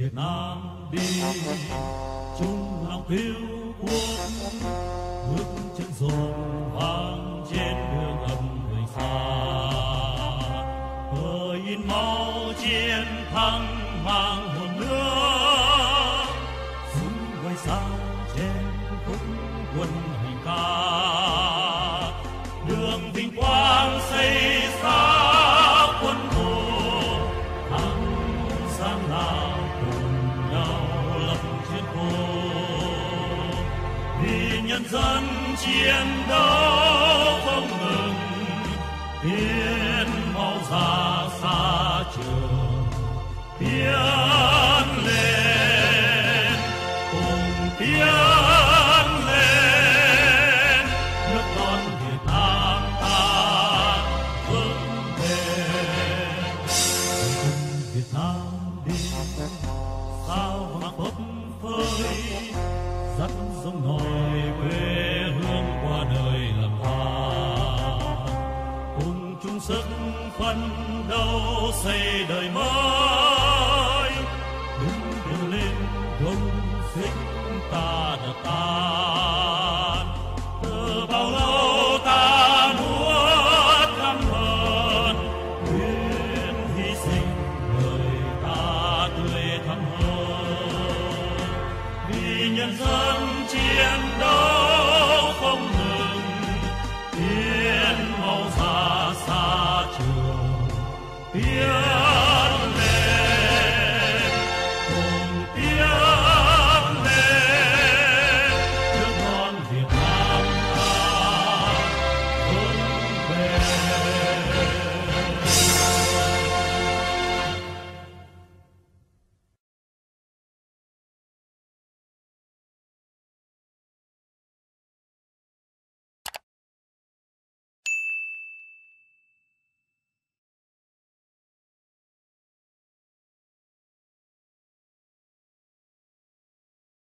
Việt Nam đi. Chung lòng yêu quốc, bước chân dồn vang trên đường âm người xa. Cờ in máu chiến thắng mang hồn nước dung ngôi sao trên khúc quân hành ca. Đường vinh quang xây xa quân hồ, thắng sang lào vì nhân dân chiến đấu không ngừng hiến máu ra xa trường, tiến lên, cùng tiến lên. Nước con Việt Nam ta vững bền. Quân Việt Nam đi, sao mà bấp phới? Dắt sông nồi quê hương qua đời làm hoa. Cùng chung sức phấn đấu xây đời mới.